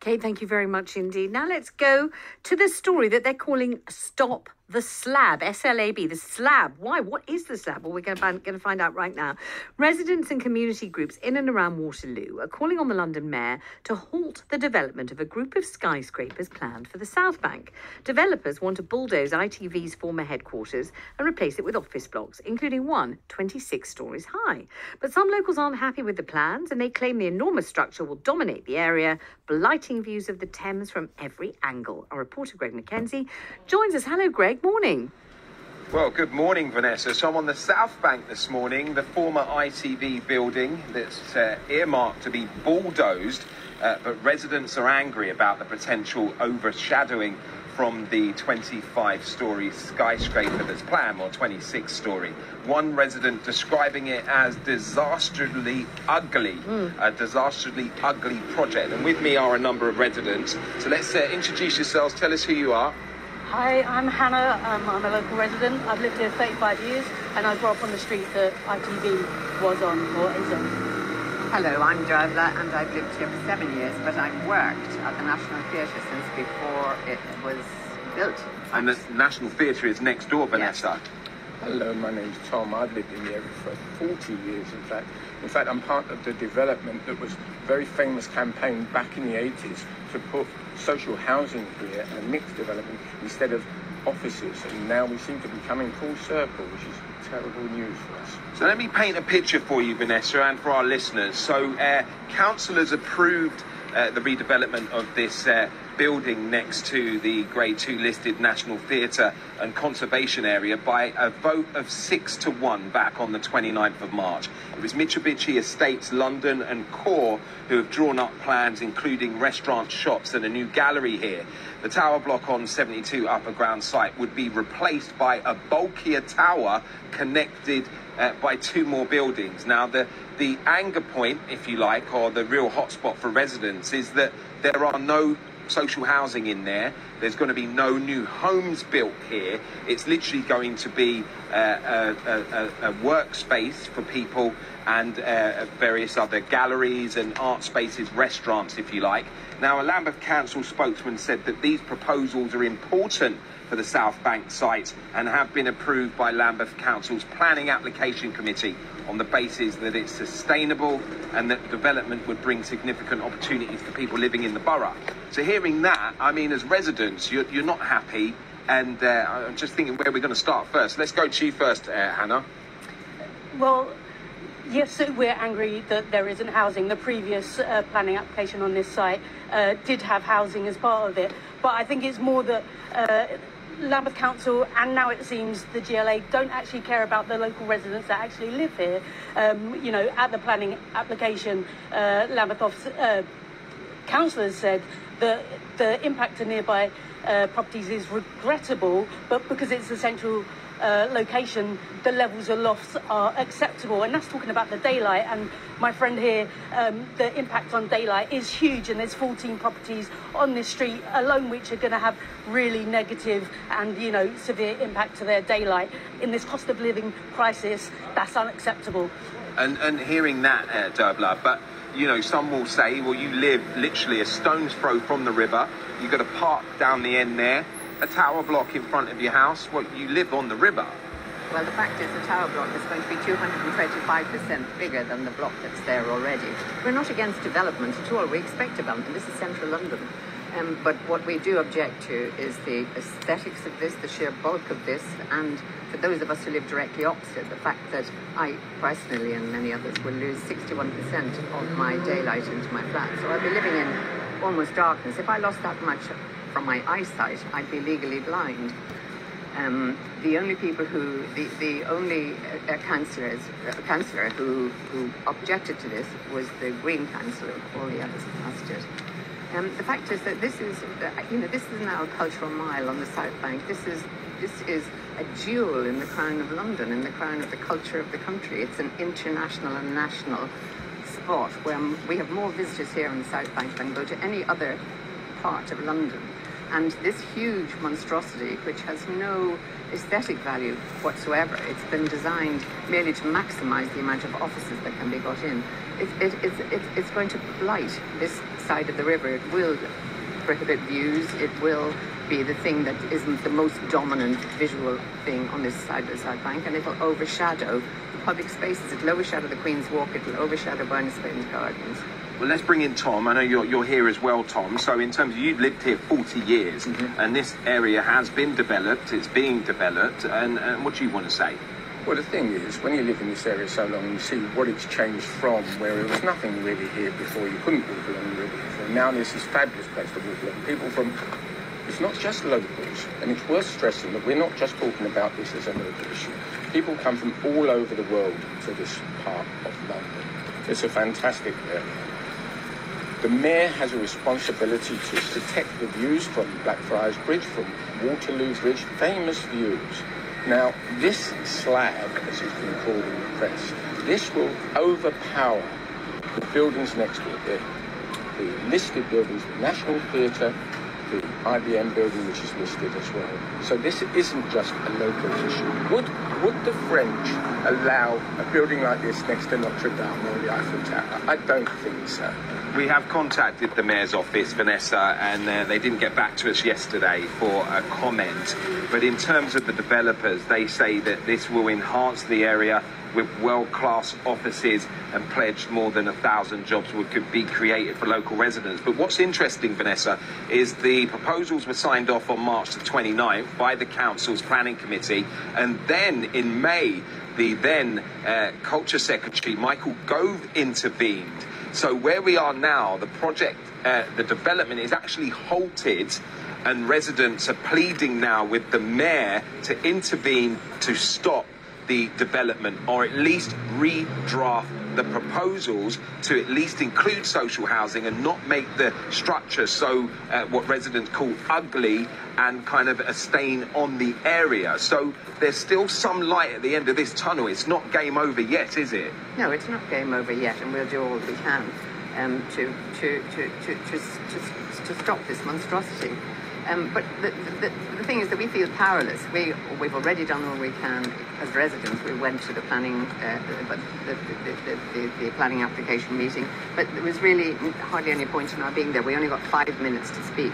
Kate, thank you very much indeed. Now let's go to the story that they're calling Stop the slab, SLAB, the slab. Why? What is the slab? Well, we're going to, find, going to find out right now. Residents and community groups in and around Waterloo are calling on the London Mayor to halt the development of a group of skyscrapers planned for the South Bank. Developers want to bulldoze ITV's former headquarters and replace it with office blocks, including one 26 stories high. But some locals aren't happy with the plans and they claim the enormous structure will dominate the area, blighting views of the Thames from every angle. Our reporter Greg McKenzie joins us. Hello, Greg morning. Well, good morning, Vanessa. So I'm on the South Bank this morning, the former ITV building that's uh, earmarked to be bulldozed, uh, but residents are angry about the potential overshadowing from the 25 story skyscraper that's planned, or 26 story. One resident describing it as disastrously ugly, mm. a disastrously ugly project. And with me are a number of residents. So let's uh, introduce yourselves, tell us who you are. Hi, I'm Hannah. Um, I'm a local resident. I've lived here 35 years and I grew up on the street that ITV was on or is on. Hello, I'm Dervla and I've lived here for seven years, but I've worked at the National Theatre since before it was built. And the National Theatre is next door, Vanessa. Yes. Hello, my name's Tom. I've lived in the area for 40 years, in fact. In fact, I'm part of the development that was a very famous campaign back in the 80s to put social housing here and mixed development instead of offices. And now we seem to be coming full circle, which is terrible news for us. So let me paint a picture for you, Vanessa, and for our listeners. So uh, councillors approved uh, the redevelopment of this uh, building next to the Grade 2 listed National Theatre and Conservation Area by a vote of 6 to 1 back on the 29th of March. It was Mitsubishi Estates London and Core who have drawn up plans including restaurant shops and a new gallery here. The tower block on 72 Upper Ground site would be replaced by a bulkier tower connected uh, by two more buildings. Now, the, the anger point, if you like, or the real hotspot for residents is that there are no social housing in there. There's going to be no new homes built here. It's literally going to be uh, a, a, a, workspace for people and uh, various other galleries and art spaces, restaurants, if you like. Now, a Lambeth Council spokesman said that these proposals are important for the South Bank site and have been approved by Lambeth Council's Planning Application Committee on the basis that it's sustainable and that development would bring significant opportunities for people living in the borough. So hearing that, I mean, as residents, you're, you're not happy, and uh, I'm just thinking where we're going to start first. Let's go to you first, uh, Hannah. Well, yes, so we're angry that there isn't housing. The previous uh, planning application on this site uh, did have housing as part of it, but I think it's more that uh, Lambeth Council and now it seems the GLA don't actually care about the local residents that actually live here. Um, you know, at the planning application, uh, Lambeth office, uh, councillors said that the impact to nearby uh, properties is regrettable, but because it's a central uh, location, the levels of lofts are acceptable. And that's talking about the daylight. And my friend here, um, the impact on daylight is huge. And there's 14 properties on this street alone which are going to have really negative and, you know, severe impact to their daylight. In this cost of living crisis, that's unacceptable. And, and hearing that, uh, Dervla, but you know, some will say, well, you live literally a stone's throw from the river. You've got to park down the end there a tower block in front of your house? Well, you live on the river. Well, the fact is the tower block is going to be 225% bigger than the block that's there already. We're not against development at all. We expect development. This is central London. Um, but what we do object to is the aesthetics of this, the sheer bulk of this, and for those of us who live directly opposite, the fact that I personally and many others will lose 61% of my daylight into my flat. So I'll be living in almost darkness. If I lost that much from my eyesight, I'd be legally blind. Um, the only people who, the, the only uh, councillors, uh, councillor who, who objected to this was the Green councillor. All the others passed it. Um, the fact is that this is, uh, you know, this is now a cultural mile on the South Bank. This is, this is a jewel in the crown of London, in the crown of the culture of the country. It's an international and national spot where we have more visitors here on the South Bank than go to any other part of London. And this huge monstrosity, which has no aesthetic value whatsoever, it's been designed merely to maximize the amount of offices that can be got in. It, it, it's, it, it's going to blight this side of the river. It will prohibit views. It will be the thing that isn't the most dominant visual thing on this side of the South Bank, and it'll overshadow the public spaces. It'll overshadow the Queen's Walk. It'll overshadow Bernie Spain's Gardens. Well, let's bring in Tom. I know you're, you're here as well, Tom. So, in terms of you've lived here 40 years, mm-hmm. and this area has been developed, it's being developed, and, and what do you want to say? Well, the thing is, when you live in this area so long, you see what it's changed from where there was nothing really here before. You couldn't walk along the river before. Now there's this fabulous place to walk along. People from, it's not just locals, and it's worth stressing that we're not just talking about this as a local issue. People come from all over the world to this part of London. It's a fantastic area. The mayor has a responsibility to protect the views from Blackfriars Bridge, from Waterloo Bridge, famous views. Now, this slab, as it's been called in the press, this will overpower the buildings next to it, the, listed buildings, the National Theatre, the IBM building, which is listed as well. So this isn't just a local issue. Would, would the French allow a building like this next to Notre Dame or the Eiffel Tower? I don't think so. We have contacted the mayor's office, Vanessa, and uh, they didn't get back to us yesterday for a comment. But in terms of the developers, they say that this will enhance the area with world-class offices and pledged more than a thousand jobs would could be created for local residents. But what's interesting, Vanessa, is the proposals were signed off on March the 29th by the council's planning committee, and then in May, the then uh, culture secretary Michael Gove intervened. So where we are now, the project, uh, the development is actually halted and residents are pleading now with the mayor to intervene to stop the development or at least redraft the proposals to at least include social housing and not make the structure so uh, what residents call ugly and kind of a stain on the area. So there's still some light at the end of this tunnel. It's not game over yet, is it? No, it's not game over yet, and we'll do all we can um, to, to, to, to, to, to, to stop this monstrosity. Um, but the, the, the thing is that we feel powerless. We, we've already done all we can as residents. We went to the planning, uh, the, the, the, planning application meeting, but there was really hardly any point in our being there. We only got five minutes to speak,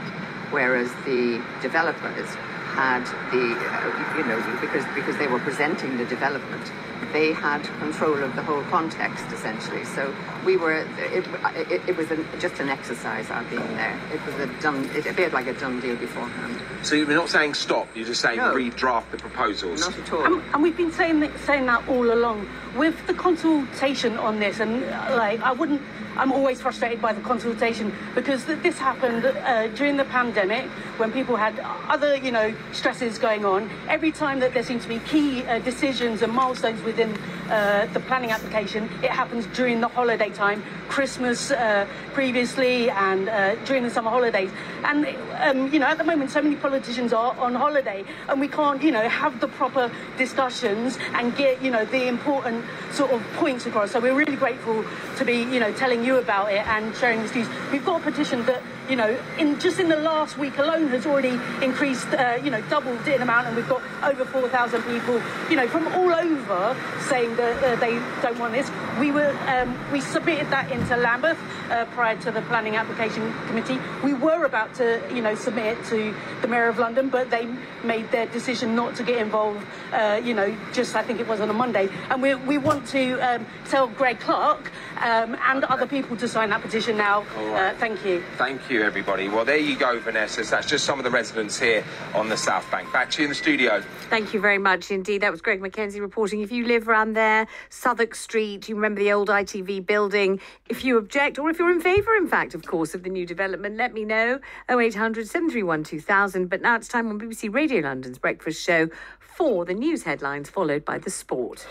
whereas the developers had the, uh, you know, because because they were presenting the development, they had control of the whole context essentially. So we were, it, it, it was an, just an exercise our being there. It was a done, it appeared like a done deal beforehand. So you're not saying stop, you're just saying No. redraft the proposals. Not at all. And, and we've been saying that, saying that all along. With the consultation on this, and like, I wouldn't. I'm always frustrated by the consultation because th- this happened uh, during the pandemic when people had other, you know, stresses going on. Every time that there seems to be key uh, decisions and milestones within uh, the planning application, it happens during the holiday time, Christmas uh, previously, and uh, during the summer holidays. And um, you know, at the moment, so many politicians are on holiday, and we can't, you know, have the proper discussions and get, you know, the important sort of points across. So we're really grateful to be, you know, telling you about it and sharing this news. We've got a petition that, you know, in just in the last week alone has already increased, uh, you know, doubled in amount, and we've got over 4,000 people, you know, from all over saying that uh, they don't want this. We were, um, we submitted that into Lambeth uh, prior to the planning application committee. We were about to, you know, submit it to the Mayor of London, but they made their decision not to get involved. Uh, you know, just I think it was on a Monday, and we we want to um, tell Greg Clark um, and other people to sign that petition now. Right. Uh, thank you. Thank you, everybody. Well, there you go, Vanessa. That's just some of the residents here on the South Bank. Back to you in the studio. Thank you very much indeed. That was Greg Mackenzie reporting. If you live around there, Southwark Street, you remember the old ITV building. If you object, or if you're in favour, in fact, of course, of the new development, let me know. 0800 731 2000. But now it's time on BBC Radio London's breakfast show for the news headlines, followed by the sport.